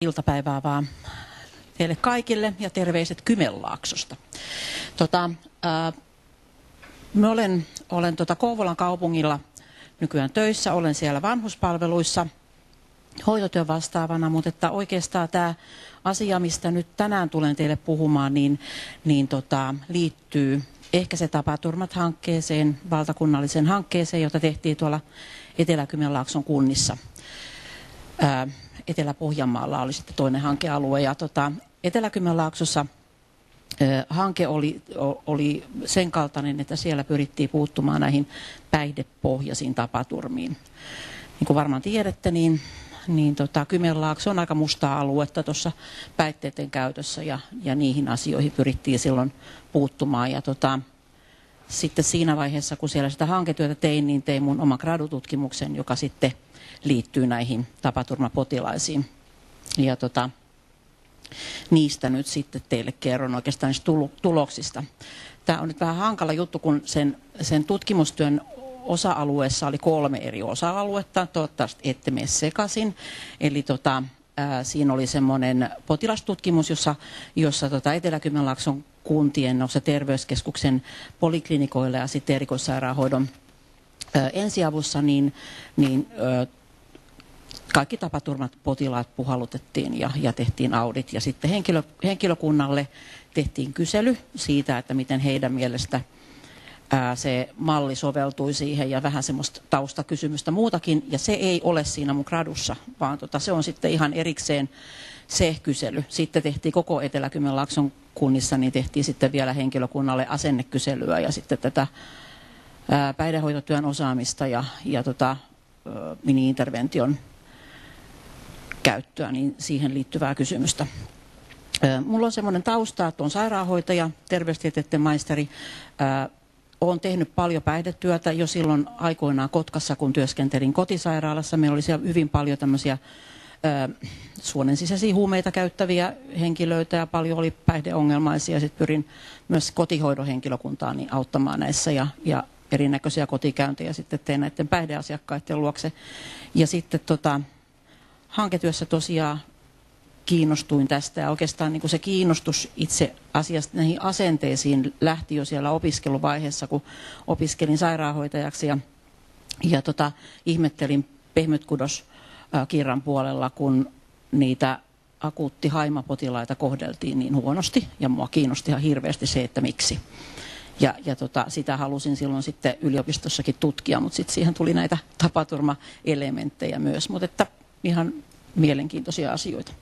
iltapäivää vaan teille kaikille ja terveiset Kymenlaaksosta. Tota, ää, mä olen, olen tota Kouvolan kaupungilla nykyään töissä, olen siellä vanhuspalveluissa hoitotyön vastaavana, mutta että oikeastaan tämä asia, mistä nyt tänään tulen teille puhumaan, niin, niin tota, liittyy ehkä se tapaturmat hankkeeseen, valtakunnalliseen hankkeeseen, jota tehtiin tuolla Etelä-Kymenlaakson kunnissa. Ää, Etelä-Pohjanmaalla oli sitten toinen hankealue. Ja tota, Etelä-Kymenlaaksossa hanke oli, oli sen kaltainen, että siellä pyrittiin puuttumaan näihin päihdepohjaisiin tapaturmiin. Niin kuin varmaan tiedätte, niin, niin tota, Kymenlaakso on aika mustaa aluetta tuossa päihteiden käytössä ja, ja niihin asioihin pyrittiin silloin puuttumaan. Ja tota, sitten siinä vaiheessa, kun siellä sitä hanketyötä tein, niin tein mun oma gradututkimuksen, joka sitten liittyy näihin tapaturmapotilaisiin. Ja tota, niistä nyt sitten teille kerron oikeastaan tuloksista. Tämä on nyt vähän hankala juttu, kun sen, sen tutkimustyön osa-alueessa oli kolme eri osa-aluetta. Toivottavasti ette mene sekaisin. Eli tota, ää, siinä oli semmoinen potilastutkimus, jossa, jossa tota Etelä-Kymenlaakson kuntien no, terveyskeskuksen poliklinikoille ja sitten erikoissairaanhoidon ensiavussa, niin, niin kaikki tapaturmat potilaat puhallutettiin ja, ja tehtiin audit. Ja sitten henkilö, henkilökunnalle tehtiin kysely siitä, että miten heidän mielestä se malli soveltui siihen ja vähän semmoista taustakysymystä muutakin. Ja se ei ole siinä mun gradussa, vaan tota, se on sitten ihan erikseen se kysely. Sitten tehtiin koko Etelä-Kymenlaakson kunnissa, niin tehtiin sitten vielä henkilökunnalle asennekyselyä ja sitten tätä päihdehoitotyön osaamista ja, ja tota, mini-intervention käyttöä, niin siihen liittyvää kysymystä. Mulla on semmoinen tausta, että on sairaanhoitaja, terveystieteiden maisteri. Olen tehnyt paljon päihdetyötä jo silloin aikoinaan Kotkassa, kun työskentelin kotisairaalassa. Meillä oli siellä hyvin paljon tämmöisiä suonen sisäisiä huumeita käyttäviä henkilöitä ja paljon oli päihdeongelmaisia. Sitten pyrin myös kotihoidon henkilökuntaa niin auttamaan näissä ja, ja erinäköisiä kotikäyntejä sitten tein näiden päihdeasiakkaiden luokse. Ja sitten tota, hanketyössä tosiaan kiinnostuin tästä ja oikeastaan niin kuin se kiinnostus itse asiasta näihin asenteisiin lähti jo siellä opiskeluvaiheessa, kun opiskelin sairaanhoitajaksi ja, ja tota, ihmettelin pehmytkudos kirran puolella, kun niitä akuutti haimapotilaita kohdeltiin niin huonosti ja mua kiinnosti ihan hirveästi se, että miksi. Ja, ja tota, sitä halusin silloin sitten yliopistossakin tutkia, mutta sitten siihen tuli näitä tapaturmaelementtejä myös. Mutta että ihan mielenkiintoisia asioita.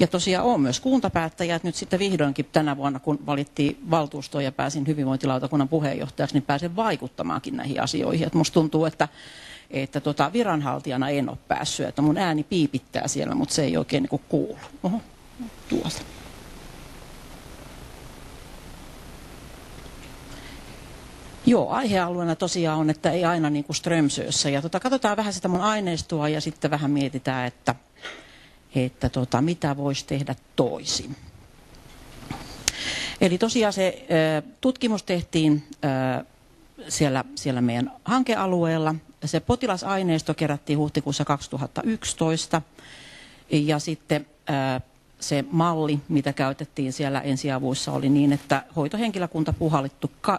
Ja tosiaan olen myös kuntapäättäjä, että nyt sitten vihdoinkin tänä vuonna, kun valittiin valtuustoon ja pääsin hyvinvointilautakunnan puheenjohtajaksi, niin pääsen vaikuttamaankin näihin asioihin. Että musta tuntuu, että, että tota, viranhaltijana en ole päässyt, että mun ääni piipittää siellä, mutta se ei oikein niin kuulu. Oho, tuolta. Joo, aihealueena tosiaan on, että ei aina niin kuin Strömsössä. Ja tota, katsotaan vähän sitä mun aineistoa ja sitten vähän mietitään, että, että tota, mitä voisi tehdä toisin. Eli tosiaan se tutkimus tehtiin siellä, siellä meidän hankealueella. Se potilasaineisto kerättiin huhtikuussa 2011 ja sitten se malli, mitä käytettiin siellä ensiavuissa, oli niin, että hoitohenkilökunta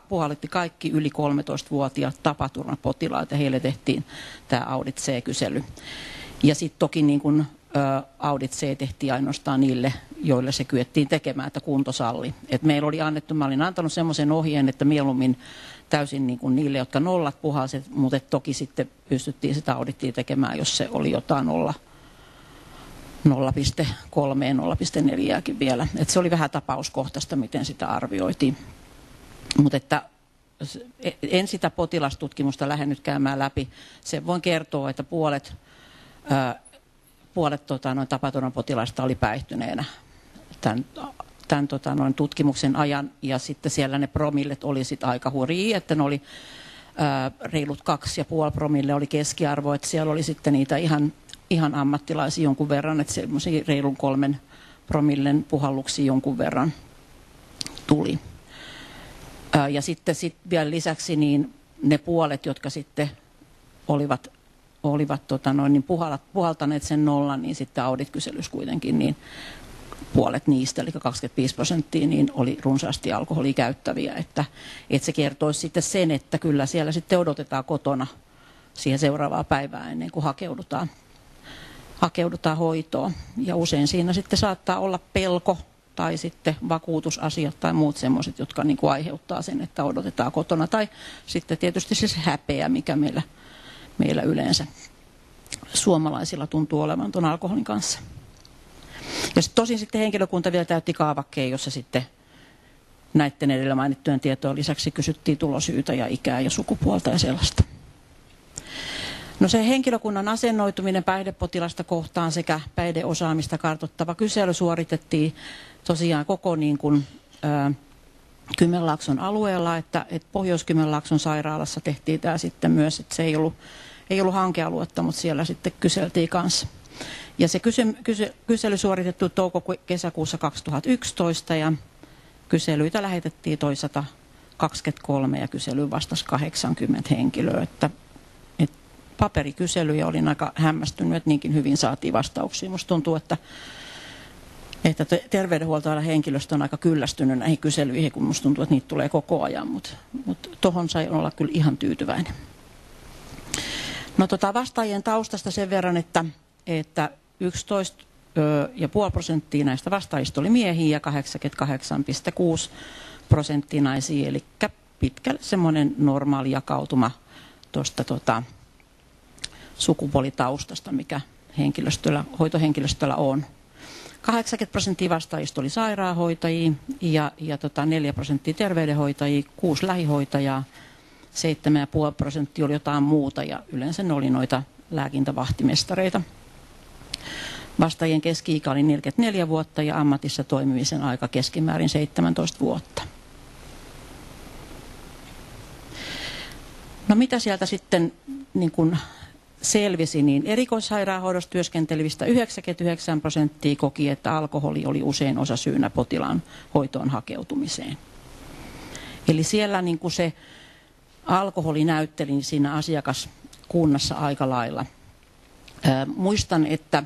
puhallitti kaikki yli 13-vuotiaat tapaturmapotilaat ja heille tehtiin tämä Audit C-kysely. Ja sitten toki niin kun, ä, Audit C tehtiin ainoastaan niille, joille se kyettiin tekemään, että kunto salli. Et meillä oli annettu, mä olin antanut semmoisen ohjeen, että mieluummin täysin niin kuin niille, jotka nollat puhalsivat, mutta toki sitten pystyttiin sitä audittia tekemään, jos se oli jotain nolla 0,3 0,4kin vielä. Et se oli vähän tapauskohtaista, miten sitä arvioitiin. Mutta että en sitä potilastutkimusta lähde nyt käymään läpi. Se voin kertoa, että puolet, puolet tota, noin tapaturman potilaista oli päihtyneenä tämän, tämän tota, noin tutkimuksen ajan. Ja sitten siellä ne promillet oli sit aika hurjia, että ne oli ää, reilut kaksi ja puoli promille oli keskiarvo, että siellä oli sitten niitä ihan ihan ammattilaisia jonkun verran, että semmoisia reilun kolmen promillen puhalluksia jonkun verran tuli. Ja sitten sit vielä lisäksi niin ne puolet, jotka sitten olivat olivat tota noin, niin puhaltaneet sen nollan, niin sitten audit-kyselyssä kuitenkin niin puolet niistä, eli 25 prosenttia, niin oli runsaasti alkoholia käyttäviä. Että, että se kertoisi sitten sen, että kyllä siellä sitten odotetaan kotona siihen seuraavaa päivää ennen kuin hakeudutaan, hakeudutaan hoitoon. Ja usein siinä sitten saattaa olla pelko tai sitten vakuutusasiat tai muut semmoiset, jotka niin kuin aiheuttaa sen, että odotetaan kotona. Tai sitten tietysti se häpeä, mikä meillä, meillä yleensä suomalaisilla tuntuu olevan tuon alkoholin kanssa. Ja sit tosin sitten henkilökunta vielä täytti kaavakkeen, jossa sitten näiden edellä mainittujen tietojen lisäksi kysyttiin tulosyytä ja ikää ja sukupuolta ja sellaista. No se henkilökunnan asennoituminen päihdepotilasta kohtaan sekä päihdeosaamista kartoittava kysely suoritettiin tosiaan koko niin kuin, ää, Kymenlaakson alueella, että, että Pohjois-Kymenlaakson sairaalassa tehtiin tämä sitten myös, että se ei ollut, ei ollut hankealuetta, mutta siellä sitten kyseltiin kanssa. Ja se kysy, kysy, kysely suoritettu touko-kesäkuussa 2011 ja kyselyitä lähetettiin toisata 23 ja kyselyyn vastasi 80 henkilöä. Että, et paperikysely ja olin aika hämmästynyt, että niinkin hyvin saatiin vastauksia. Minusta tuntuu, että, että terveydenhuoltoalan henkilöstö on aika kyllästynyt näihin kyselyihin, kun minusta tuntuu, että niitä tulee koko ajan, mutta, mutta tuohon sai olla kyllä ihan tyytyväinen. No tota, vastaajien taustasta sen verran, että, että 11,5 prosenttia näistä vastaajista oli miehiä ja 88,6 prosenttia naisia, eli pitkälle semmoinen normaali jakautuma tuosta tota, sukupuolitaustasta, mikä henkilöstöllä, hoitohenkilöstöllä on. 80 prosenttia vastaajista oli sairaanhoitajia ja, ja tota 4 prosenttia terveydenhoitajia, 6 lähihoitajaa, 7,5 prosenttia oli jotain muuta ja yleensä ne oli noita lääkintävahtimestareita. Vastaajien keski-ikä oli 44 vuotta ja ammatissa toimimisen aika keskimäärin 17 vuotta. No mitä sieltä sitten niin kun selvisi, niin erikoissairaanhoidossa työskentelevistä 99 prosenttia koki, että alkoholi oli usein osa syynä potilaan hoitoon hakeutumiseen. Eli siellä niin se alkoholi näytteli siinä asiakaskunnassa aika lailla. Muistan, että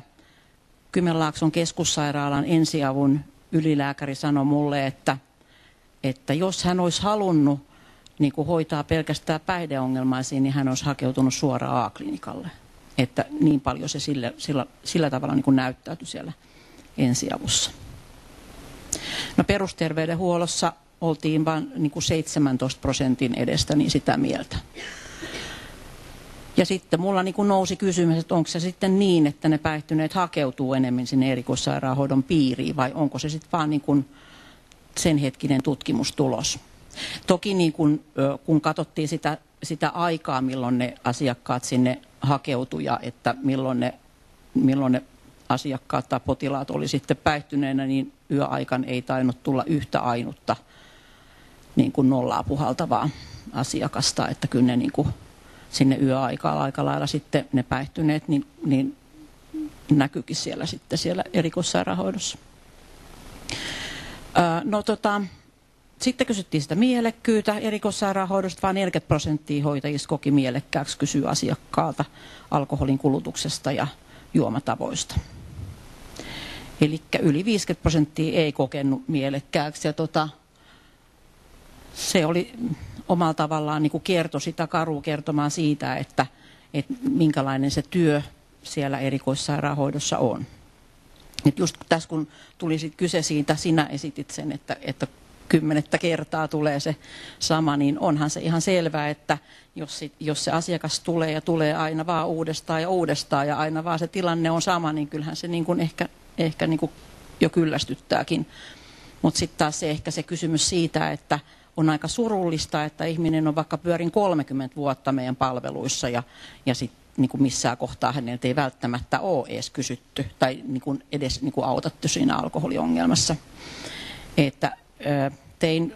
Kymenlaakson keskussairaalan ensiavun ylilääkäri sanoi mulle, että, että jos hän olisi halunnut niin kuin hoitaa pelkästään päihdeongelmaisia, niin hän olisi hakeutunut suoraan A-klinikalle. Että niin paljon se sillä, sillä, sillä tavalla niin kuin näyttäytyi siellä ensiavussa. No perusterveydenhuollossa oltiin vain niin kuin 17 prosentin edestä niin sitä mieltä. Ja sitten mulla niin kuin nousi kysymys, että onko se sitten niin, että ne päihtyneet hakeutuu enemmän sinne erikoissairaanhoidon piiriin vai onko se sitten vaan niin kuin sen hetkinen tutkimustulos. Toki niin kuin, kun katsottiin sitä, sitä aikaa, milloin ne asiakkaat sinne hakeutuja, että milloin ne, milloin ne asiakkaat tai potilaat oli sitten päihtyneenä, niin yöaikan ei tainnut tulla yhtä ainutta niin kuin nollaa puhaltavaa asiakasta, että kyllä ne niin kuin sinne yöaikaan aika lailla sitten ne päihtyneet, niin, niin näkyykin siellä sitten siellä erikoissairaanhoidossa. no tota, sitten kysyttiin sitä mielekkyyttä erikoissairaanhoidosta, vain 40 prosenttia hoitajista koki mielekkääksi kysyä asiakkaalta alkoholin kulutuksesta ja juomatavoista. Eli yli 50 prosenttia ei kokenut mielekkääksi. Ja tota, se oli omalla tavallaan niin kuin kertoi sitä karua kertomaan siitä, että, että minkälainen se työ siellä erikoissairaanhoidossa on. Et just tässä kun tuli sit kyse siitä, sinä esitit sen, että, että kymmenettä kertaa tulee se sama, niin onhan se ihan selvää, että jos, sit, jos se asiakas tulee ja tulee aina vaan uudestaan ja uudestaan ja aina vaan se tilanne on sama, niin kyllähän se niin kuin ehkä, ehkä niin kuin jo kyllästyttääkin. Mutta sitten taas se ehkä se kysymys siitä, että on aika surullista, että ihminen on vaikka pyörin 30 vuotta meidän palveluissa ja, ja sitten niin kuin missään kohtaa häneltä ei välttämättä ole edes kysytty tai niin kuin edes niin kuin autattu siinä alkoholiongelmassa. Että tein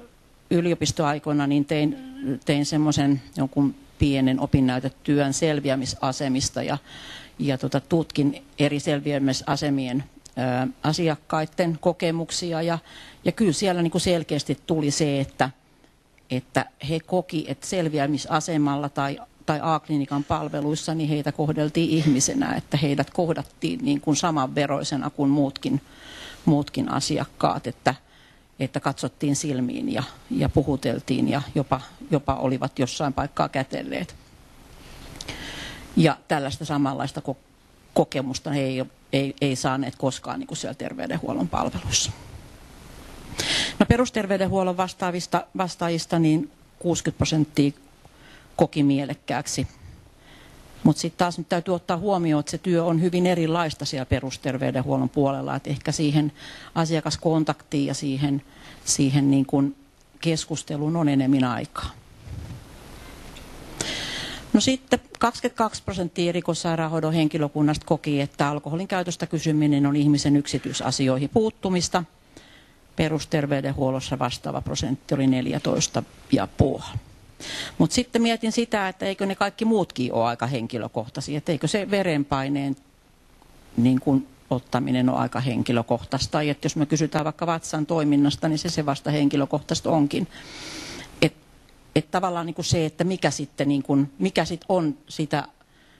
yliopistoaikoina, niin tein, tein semmoisen jonkun pienen opinnäytetyön selviämisasemista ja, ja tota, tutkin eri selviämisasemien ää, asiakkaiden kokemuksia ja, ja kyllä siellä niin kuin selkeästi tuli se, että, että he koki, että selviämisasemalla tai tai A-klinikan palveluissa, niin heitä kohdeltiin ihmisenä, että heidät kohdattiin niin kuin samanveroisena kuin muutkin, muutkin asiakkaat, että, että katsottiin silmiin ja, ja puhuteltiin ja jopa, jopa olivat jossain paikkaa kätelleet. Ja tällaista samanlaista kokemusta he ei, ei, ei saaneet koskaan niin kuin siellä terveydenhuollon palveluissa. No perusterveydenhuollon vastaavista, vastaajista niin 60 prosenttia koki mielekkääksi. Mutta sitten taas nyt täytyy ottaa huomioon, että se työ on hyvin erilaista siellä perusterveydenhuollon puolella. Että ehkä siihen asiakaskontaktiin ja siihen, siihen niin kuin keskusteluun on enemmän aikaa. No sitten 22 prosenttia erikoissairaanhoidon henkilökunnasta koki, että alkoholin käytöstä kysyminen on ihmisen yksityisasioihin puuttumista. Perusterveydenhuollossa vastaava prosentti oli 14,5. Mutta sitten mietin sitä, että eikö ne kaikki muutkin ole aika henkilökohtaisia, että eikö se verenpaineen niin kuin ottaminen on aika henkilökohtaista. Tai että jos me kysytään vaikka vatsan toiminnasta, niin se se vasta henkilökohtaista onkin. Että et tavallaan niin kuin se, että mikä sitten, niin kuin, mikä sitten on sitä,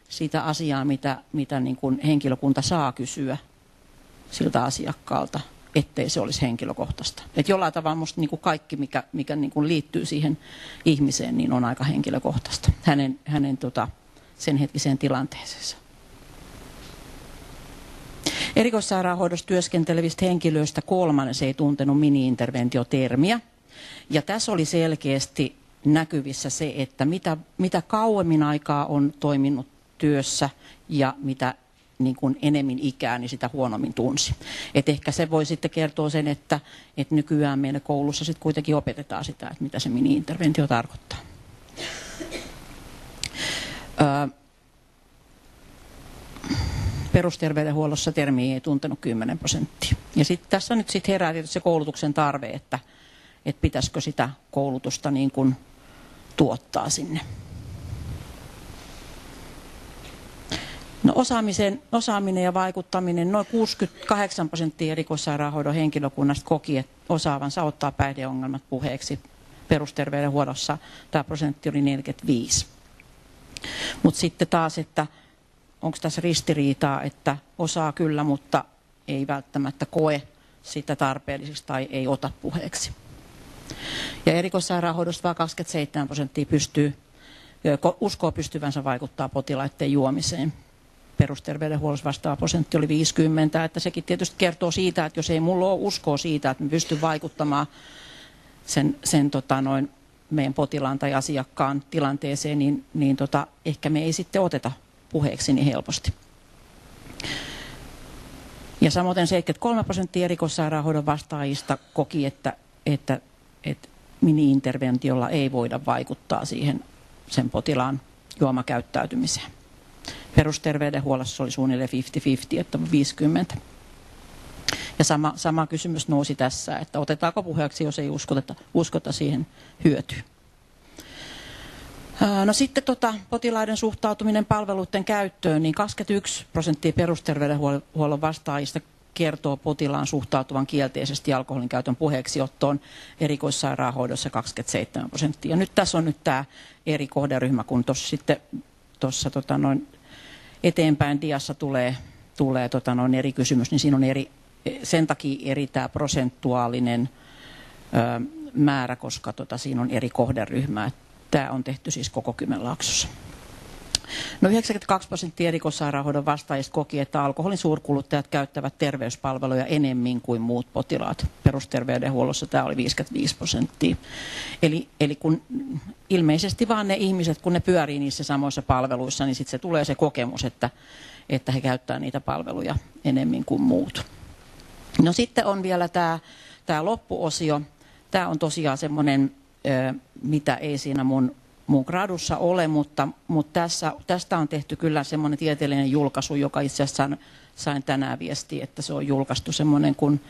sitä asiaa, mitä, mitä niin henkilökunta saa kysyä siltä asiakkaalta – ettei se olisi henkilökohtaista. Et jollain tavalla minusta niin kaikki, mikä, mikä niin kuin liittyy siihen ihmiseen, niin on aika henkilökohtaista. Hänen, hänen tota, sen hetkiseen tilanteeseensa. Erikoissairaanhoidossa työskentelevistä henkilöistä kolmannes ei tuntenut mini-interventiotermiä. Ja tässä oli selkeästi näkyvissä se, että mitä, mitä kauemmin aikaa on toiminut työssä ja mitä niin kuin enemmän ikää, niin sitä huonommin tunsi. Et ehkä se voi sitten kertoa sen, että, että nykyään meidän koulussa sitten kuitenkin opetetaan sitä, että mitä se mini-interventio tarkoittaa. Öö, perusterveydenhuollossa termi ei tuntenut 10 prosenttia. Ja sitten tässä nyt sitten herää se koulutuksen tarve, että, että pitäisikö sitä koulutusta niin kuin tuottaa sinne. No osaamisen, osaaminen ja vaikuttaminen, noin 68 prosenttia erikoissairaanhoidon henkilökunnasta koki, että osaavansa ottaa päihdeongelmat puheeksi. Perusterveydenhuollossa tämä prosentti oli 45. Mutta sitten taas, että onko tässä ristiriitaa, että osaa kyllä, mutta ei välttämättä koe sitä tarpeelliseksi tai ei ota puheeksi. Ja erikoissairaanhoidosta vain 27 prosenttia pystyy, uskoo pystyvänsä vaikuttaa potilaiden juomiseen perusterveydenhuollossa vastaava prosentti oli 50, että sekin tietysti kertoo siitä, että jos ei mulla ole uskoa siitä, että me pystyn vaikuttamaan sen, sen tota noin, meidän potilaan tai asiakkaan tilanteeseen, niin, niin tota, ehkä me ei sitten oteta puheeksi niin helposti. Ja samoin 73 prosenttia erikoissairaanhoidon vastaajista koki, että, että, että mini-interventiolla ei voida vaikuttaa siihen sen potilaan juomakäyttäytymiseen perusterveydenhuollossa oli suunnilleen 50-50, että 50. Ja sama, sama kysymys nousi tässä, että otetaanko puheeksi, jos ei uskota, uskota siihen hyötyyn. No sitten tota, potilaiden suhtautuminen palveluiden käyttöön, niin 21 prosenttia perusterveydenhuollon vastaajista kertoo potilaan suhtautuvan kielteisesti alkoholin käytön puheeksiottoon erikoissairaanhoidossa 27 prosenttia. Nyt tässä on nyt tämä eri kohderyhmä, kun tuossa sitten tuossa tota noin eteenpäin diassa tulee, tulee tota noin eri kysymys, niin siinä on eri, sen takia eri tämä prosentuaalinen ö, määrä, koska tota, siinä on eri kohderyhmää. Tämä on tehty siis koko Kymenlaaksossa. No 92 prosenttia erikoissairaanhoidon vastaajista koki, että alkoholin suurkuluttajat käyttävät terveyspalveluja enemmän kuin muut potilaat. Perusterveydenhuollossa tämä oli 55 prosenttia. Eli, eli kun ilmeisesti vaan ne ihmiset, kun ne pyörii niissä samoissa palveluissa, niin sitten se tulee se kokemus, että, että he käyttävät niitä palveluja enemmän kuin muut. No sitten on vielä tämä, tämä loppuosio. Tämä on tosiaan semmoinen, mitä ei siinä mun mun gradussa ole, mutta, mutta tässä, tästä on tehty kyllä semmoinen tieteellinen julkaisu, joka itse asiassa sain tänään viestiä, että se on julkaistu semmoinen kuin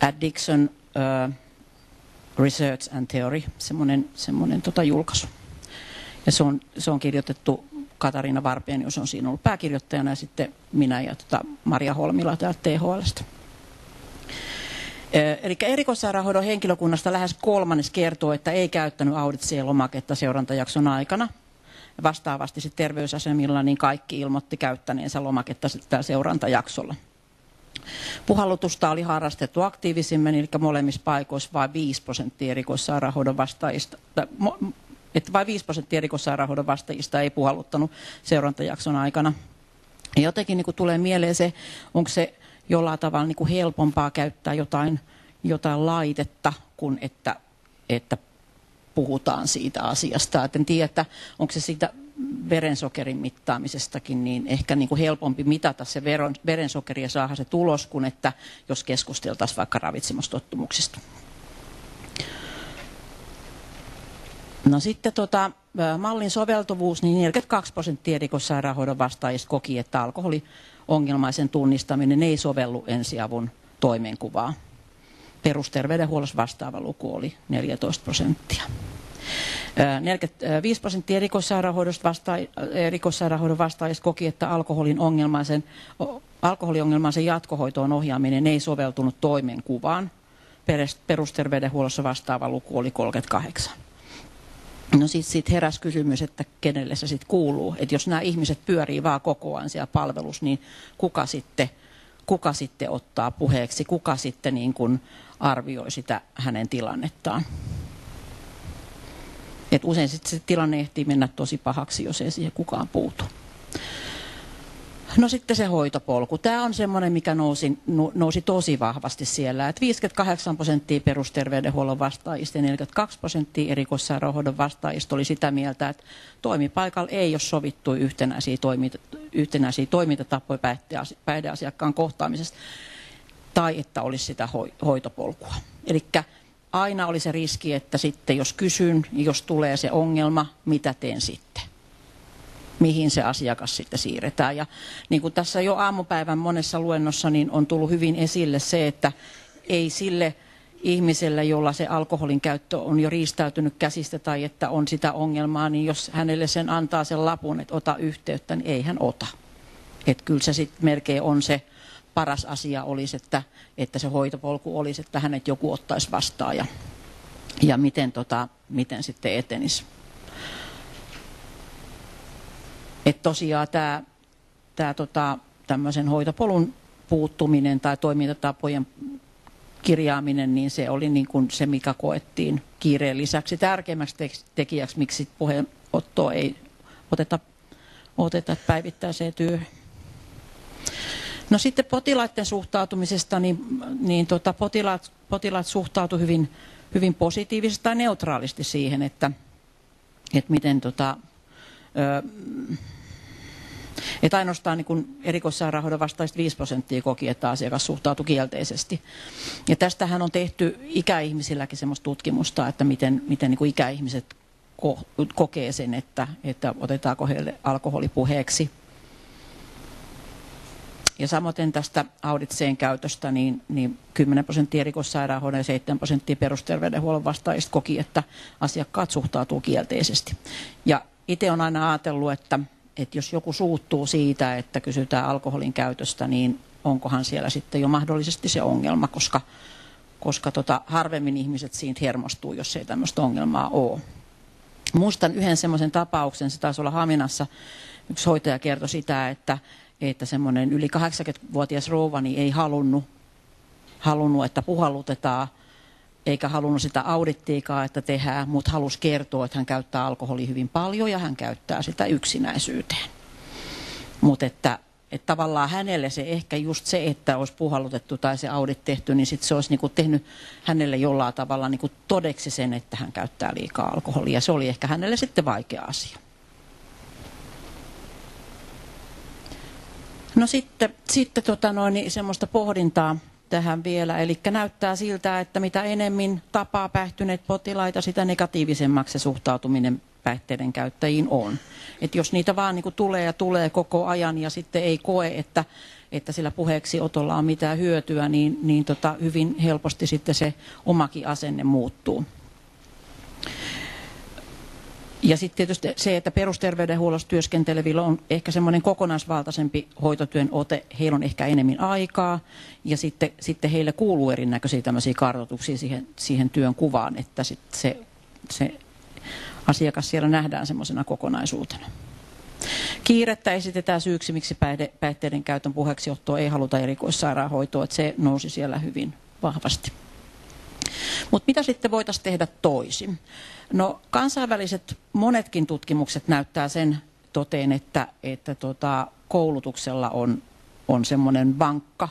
Addiction uh, Research and Theory, semmoinen, semmoinen tota julkaisu. Ja se on, se on kirjoitettu Katariina Varpienius on siinä ollut pääkirjoittajana ja sitten minä ja tota Maria Holmila täältä THLstä. Eli erikoissairaanhoidon henkilökunnasta lähes kolmannes kertoo, että ei käyttänyt auditsien lomaketta seurantajakson aikana. vastaavasti sitten terveysasemilla niin kaikki ilmoitti käyttäneensä lomaketta seurantajaksolla. Puhallutusta oli harrastettu aktiivisimmin, eli molemmissa paikoissa vain 5 prosenttia erikoissairaanhoidon vastaajista, että vain 5 prosenttia erikoissairaanhoidon vastaajista ei puhalluttanut seurantajakson aikana. Ja jotenkin niin tulee mieleen se, onko se jollain tavalla niin kuin helpompaa käyttää jotain, jotain laitetta kuin että, että puhutaan siitä asiasta. Et en tiedä, että onko se siitä verensokerin mittaamisestakin niin ehkä niin kuin helpompi mitata se verensokeri ja saada se tulos, kuin että jos keskusteltaisiin vaikka ravitsemustottumuksista. No sitten tota, mallin soveltuvuus, niin 42 prosenttia erikoissairaanhoidon vastaajista koki, että alkoholiongelmaisen tunnistaminen ei sovellu ensiavun toimenkuvaa. Perusterveydenhuollossa vastaava luku oli 14 prosenttia. 45 prosenttia vasta, erikoissairaanhoidon vastaajista koki, että alkoholin ongelmaisen, alkoholiongelmaisen jatkohoitoon ohjaaminen ei soveltunut toimenkuvaan. Perusterveydenhuollossa vastaava luku oli 38. No sitten sit heräsi kysymys, että kenelle se sitten kuuluu. Että jos nämä ihmiset pyörii vaan koko ajan siellä palvelussa, niin kuka sitten, kuka sitten ottaa puheeksi, kuka sitten niin kuin arvioi sitä hänen tilannettaan. Et usein sitten se tilanne ehtii mennä tosi pahaksi, jos ei siihen kukaan puutu. No sitten se hoitopolku. Tämä on semmoinen, mikä nousi, nousi tosi vahvasti siellä. Et 58 prosenttia perusterveydenhuollon vastaajista ja 42 prosenttia erikoissairaanhoidon vastaajista oli sitä mieltä, että toimipaikalla ei ole sovittu yhtenäisiä, toiminta, yhtenäisiä toimintatapoja päihdeasiakkaan kohtaamisesta tai että olisi sitä hoitopolkua. Eli aina oli se riski, että sitten jos kysyn, jos tulee se ongelma, mitä teen sitten? Mihin se asiakas sitten siirretään. Ja niin kuin tässä jo aamupäivän monessa luennossa niin on tullut hyvin esille se, että ei sille ihmiselle, jolla se alkoholin käyttö on jo riistäytynyt käsistä tai että on sitä ongelmaa, niin jos hänelle sen antaa sen lapun, että ota yhteyttä, niin ei hän ota. Että kyllä se sitten melkein on se paras asia olisi, että, että se hoitopolku olisi, että hänet joku ottaisi vastaan ja, ja miten, tota, miten sitten etenisi. Että tosiaan tämä, tämä tota, tämmöisen hoitopolun puuttuminen tai toimintatapojen kirjaaminen, niin se oli niin kuin se, mikä koettiin kiireen lisäksi tärkeimmäksi tekijäksi, miksi puheenottoa ei oteta, oteta päivittäiseen työhön. No sitten potilaiden suhtautumisesta, niin, niin tota, potilaat, potilaat suhtautuivat hyvin, hyvin positiivisesti tai neutraalisti siihen, että, että miten tota, ö, että ainoastaan niin erikoissairaanhoidon vastaiset 5 prosenttia koki, että asiakas suhtautui kielteisesti. Ja tästähän on tehty ikäihmisilläkin sellaista tutkimusta, että miten, miten niin kuin ikäihmiset ko- kokee sen, että, että otetaanko heille alkoholi puheeksi. Ja samoin tästä auditseen käytöstä, niin, niin 10 prosenttia erikoissairaanhoidon ja 7 prosenttia perusterveydenhuollon vastaajista koki, että asiakkaat suhtautuu kielteisesti. Ja itse olen aina ajatellut, että että jos joku suuttuu siitä, että kysytään alkoholin käytöstä, niin onkohan siellä sitten jo mahdollisesti se ongelma, koska, koska tota, harvemmin ihmiset siitä hermostuu, jos ei tämmöistä ongelmaa ole. Muistan yhden semmoisen tapauksen, se taisi olla Haminassa, yksi hoitaja kertoi sitä, että, että semmoinen yli 80-vuotias rouva niin ei halunnut, halunnut, että puhallutetaan eikä halunnut sitä audittiikaa, että tehdään, mutta halusi kertoa, että hän käyttää alkoholia hyvin paljon ja hän käyttää sitä yksinäisyyteen. Mutta että, että tavallaan hänelle se ehkä just se, että olisi puhallutettu tai se audit tehty, niin sit se olisi niinku tehnyt hänelle jollain tavalla niinku todeksi sen, että hän käyttää liikaa alkoholia. Se oli ehkä hänelle sitten vaikea asia. No sitten, sitten tota noin, niin semmoista pohdintaa tähän vielä. Eli näyttää siltä, että mitä enemmän tapaa päihtyneet potilaita, sitä negatiivisemmaksi se suhtautuminen päihteiden käyttäjiin on. Et jos niitä vaan niin tulee ja tulee koko ajan ja sitten ei koe, että, että sillä puheeksi otolla on mitään hyötyä, niin, niin tota, hyvin helposti sitten se omakin asenne muuttuu. Ja sitten tietysti se, että perusterveydenhuollossa työskentelevillä on ehkä semmoinen kokonaisvaltaisempi hoitotyön ote, heillä on ehkä enemmän aikaa ja sitten, sitten heille kuuluu erinäköisiä tämmöisiä kartoituksia siihen, siihen työn kuvaan, että sit se, se asiakas siellä nähdään semmoisena kokonaisuutena. Kiirettä esitetään syyksi, miksi päihteiden käytön puheeksiottoa ei haluta erikoissairaanhoitoa, että se nousi siellä hyvin vahvasti. Mutta mitä sitten voitaisiin tehdä toisin? No kansainväliset monetkin tutkimukset näyttää sen toteen, että, että tota, koulutuksella on, on semmoinen vankka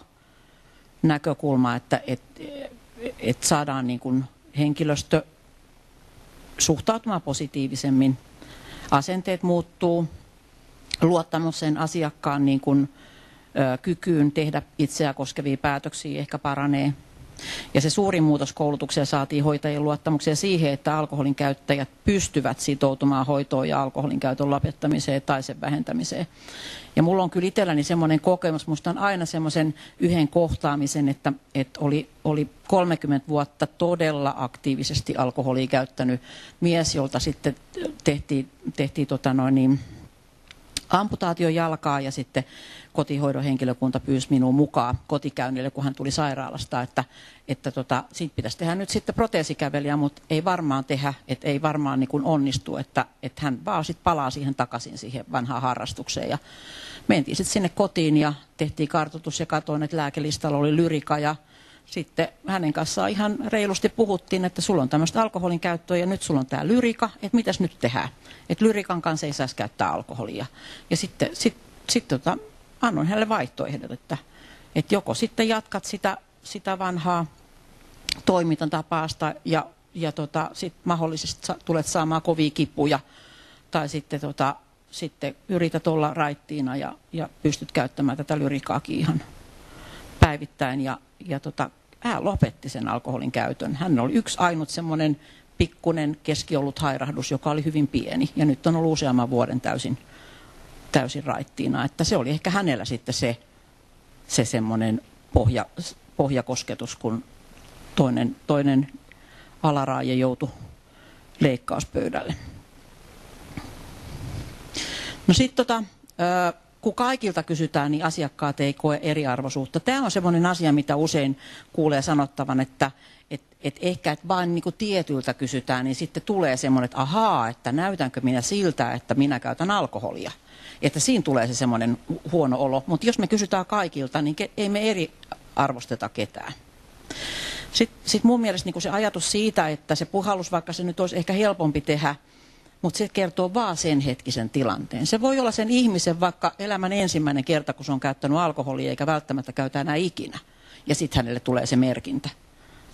näkökulma, että et, et saadaan niin kuin henkilöstö suhtautumaan positiivisemmin. Asenteet muuttuu, luottamus sen asiakkaan niin kuin, ö, kykyyn tehdä itseä koskevia päätöksiä ehkä paranee. Ja se suurin muutos koulutukseen saatiin hoitajien luottamukseen siihen, että alkoholin käyttäjät pystyvät sitoutumaan hoitoon ja alkoholin käytön lopettamiseen tai sen vähentämiseen. Ja mulla on kyllä itselläni semmoinen kokemus, musta on aina semmoisen yhden kohtaamisen, että, että oli, oli 30 vuotta todella aktiivisesti alkoholia käyttänyt mies, jolta sitten tehtiin, tehtiin tota noin niin, amputaation jalkaa ja sitten kotihoidon henkilökunta pyysi minua mukaan kotikäynnille, kun hän tuli sairaalasta, että, että tota, siitä pitäisi tehdä nyt sitten proteesikävelijä, mutta ei varmaan tehdä, että ei varmaan niin onnistu, että, että hän vaan sitten palaa siihen takaisin siihen vanhaan harrastukseen. Ja mentiin sitten sinne kotiin ja tehtiin kartoitus ja katoin, että lääkelistalla oli lyrika ja sitten hänen kanssaan ihan reilusti puhuttiin, että sulla on tämmöistä alkoholin käyttöä ja nyt sulla on tämä lyrika, että mitäs nyt tehdään. Että lyrikan kanssa ei saisi käyttää alkoholia. Ja sitten sit, sit, tota, annoin hänelle vaihtoehdot, että, että joko sitten jatkat sitä, sitä vanhaa toimintatapaasta ja, ja tota, sit mahdollisesti tulet saamaan kovia kipuja tai sitten, tota, sitten yrität olla raittiina ja, ja pystyt käyttämään tätä lyrikaakin ihan päivittäin ja, ja tota, hän lopetti sen alkoholin käytön. Hän oli yksi ainut semmoinen pikkunen keskiolut hairahdus, joka oli hyvin pieni ja nyt on ollut useamman vuoden täysin täysin raittiina. Että se oli ehkä hänellä sitten se, se semmoinen pohja, pohjakosketus, kun toinen, toinen alaraaje joutui leikkauspöydälle. No sitten tota, kun kaikilta kysytään, niin asiakkaat ei koe eriarvoisuutta. Tämä on sellainen asia, mitä usein kuulee sanottavan, että et, et ehkä et vain niin tietyiltä kysytään, niin sitten tulee semmoinen, että ahaa, että näytänkö minä siltä, että minä käytän alkoholia että siinä tulee se semmoinen huono olo. Mutta jos me kysytään kaikilta, niin ei me eri arvosteta ketään. Sitten sit mun mielestä niin se ajatus siitä, että se puhallus, vaikka se nyt olisi ehkä helpompi tehdä, mutta se kertoo vaan sen hetkisen tilanteen. Se voi olla sen ihmisen vaikka elämän ensimmäinen kerta, kun se on käyttänyt alkoholia, eikä välttämättä käytä enää ikinä. Ja sitten hänelle tulee se merkintä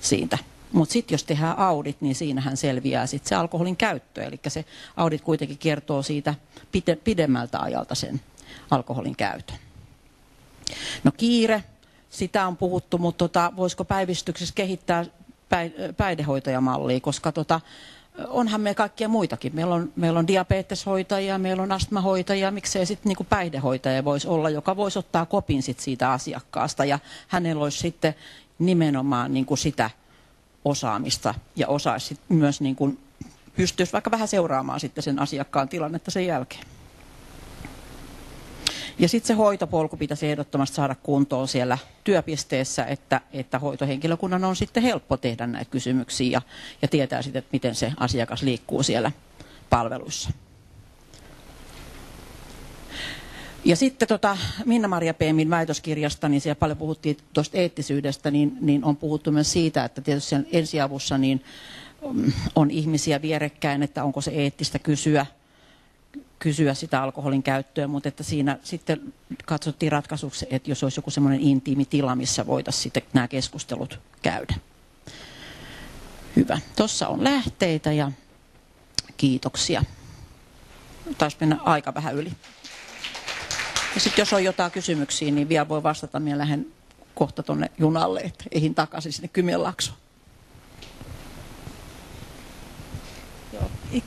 siitä. Mutta sitten jos tehdään audit, niin siinähän selviää sit se alkoholin käyttö. Eli se audit kuitenkin kertoo siitä pide, pidemmältä ajalta sen alkoholin käytön. No kiire, sitä on puhuttu, mutta tota, voisiko päivystyksessä kehittää päihdehoitajamallia, koska tota, onhan me kaikkia muitakin. Meillä on, meillä on diabeteshoitajia, meillä on astmahoitajia, miksei sitten niinku päihdehoitaja voisi olla, joka voisi ottaa kopin sit siitä asiakkaasta ja hänellä olisi sitten nimenomaan niinku sitä osaamista ja osaisi myös niin kuin, pystyisi vaikka vähän seuraamaan sitten sen asiakkaan tilannetta sen jälkeen. Ja sitten se hoitopolku pitäisi ehdottomasti saada kuntoon siellä työpisteessä, että, että hoitohenkilökunnan on sitten helppo tehdä näitä kysymyksiä ja, ja tietää sitten, että miten se asiakas liikkuu siellä palveluissa. Ja sitten tota Minna-Maria Peemin väitöskirjasta, niin siellä paljon puhuttiin tuosta eettisyydestä, niin, niin on puhuttu myös siitä, että tietysti sen ensiavussa niin mm, on ihmisiä vierekkäin, että onko se eettistä kysyä, kysyä sitä alkoholin käyttöä, mutta että siinä sitten katsottiin ratkaisuksi, että jos olisi joku semmoinen intiimi tila, missä voitaisiin sitten nämä keskustelut käydä. Hyvä. Tuossa on lähteitä ja kiitoksia. Taisi mennä aika vähän yli. Ja sitten jos on jotain kysymyksiä, niin vielä voi vastata. Minä lähden kohta tuonne junalle, että eihin takaisin sinne Kymenlaaksoon.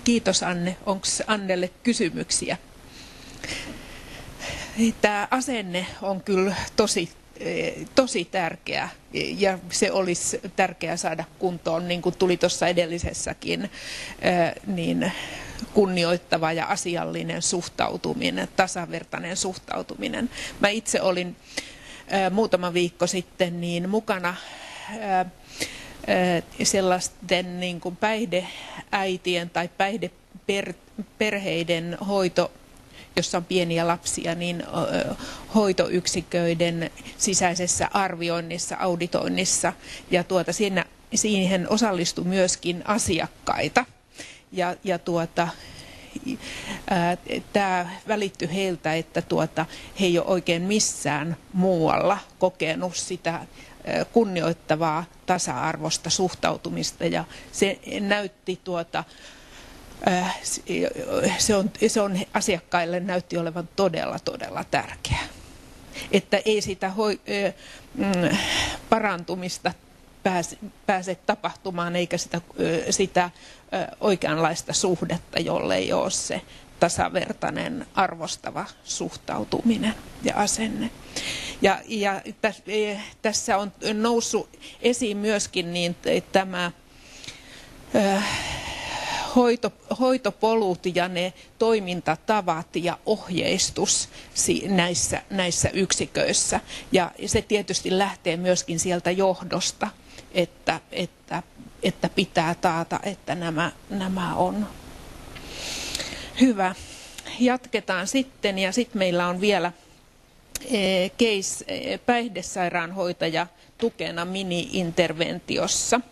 Kiitos Anne. Onko Annelle kysymyksiä? Tämä asenne on kyllä tosi, tosi tärkeä ja se olisi tärkeää saada kuntoon, niin kuin tuli tuossa edellisessäkin, niin kunnioittava ja asiallinen suhtautuminen, tasavertainen suhtautuminen. Mä itse olin muutama viikko sitten niin mukana sellaisten niin kuin päihdeäitien tai päihdeperheiden hoito jossa on pieniä lapsia, niin hoitoyksiköiden sisäisessä arvioinnissa, auditoinnissa ja tuota, siinä, siihen osallistui myöskin asiakkaita. Ja, ja tuota, tämä välittyi heiltä, että tuota, he ei ole oikein missään muualla kokenut sitä kunnioittavaa tasa-arvoista suhtautumista ja se näytti tuota, se on, se on asiakkaille näytti olevan todella, todella tärkeää. Että ei sitä hoi, mm, parantumista pääse, pääse tapahtumaan eikä sitä, sitä oikeanlaista suhdetta, jolle ei ole se tasavertainen arvostava suhtautuminen ja asenne. Ja, ja tässä on noussut esiin myöskin niin tämä hoito, hoitopolut ja ne toimintatavat ja ohjeistus näissä, näissä yksiköissä. Ja se tietysti lähtee myöskin sieltä johdosta, että, että, että pitää taata, että nämä, nämä on hyvä. Jatketaan sitten ja sitten meillä on vielä case päihdesairaanhoitaja tukena mini-interventiossa –